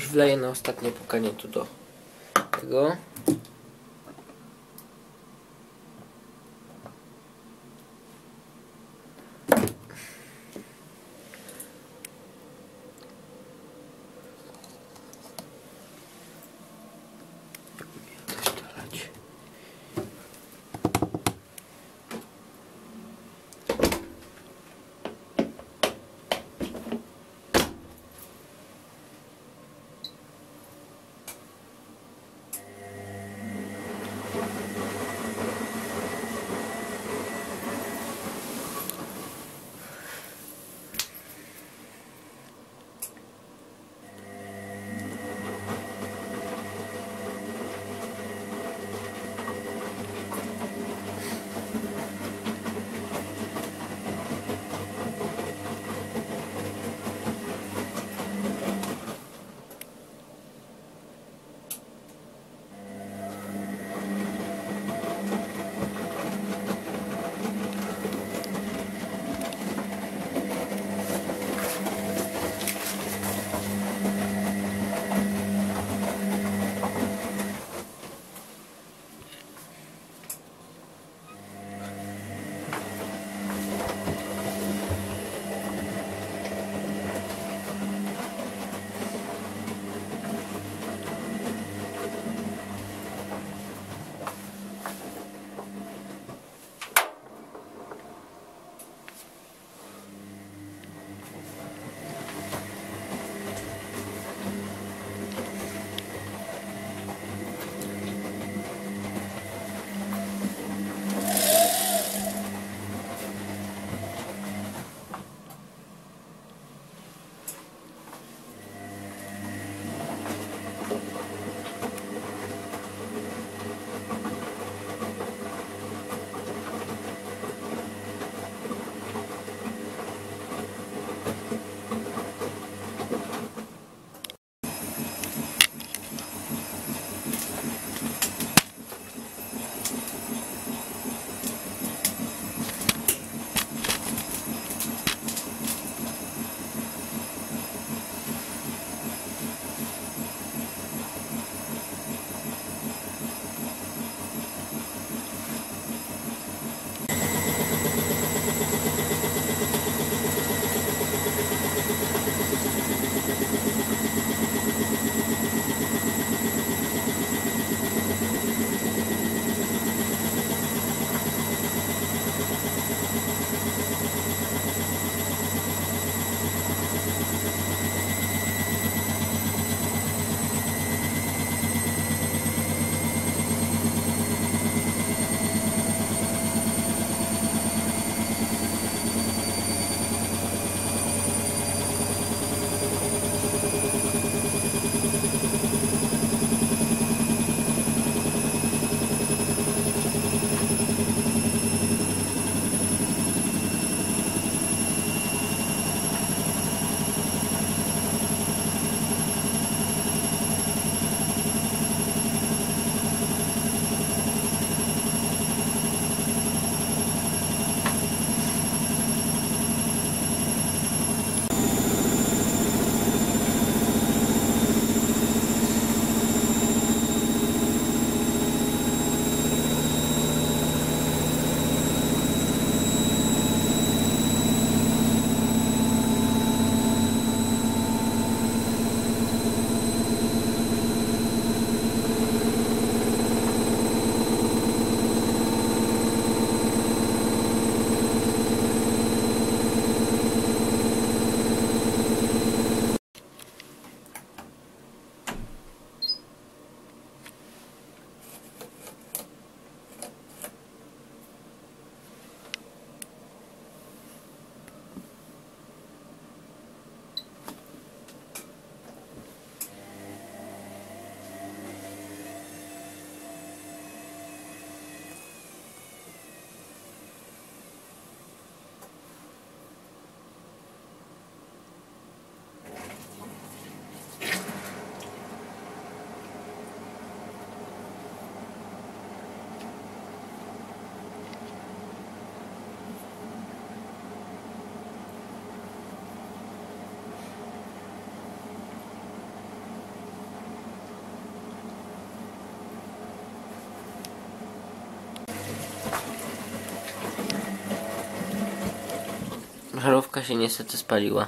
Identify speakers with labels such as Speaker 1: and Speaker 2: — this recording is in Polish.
Speaker 1: Już wleję na ostatnie pukanie tu do tego. Żarówka się niestety spaliła.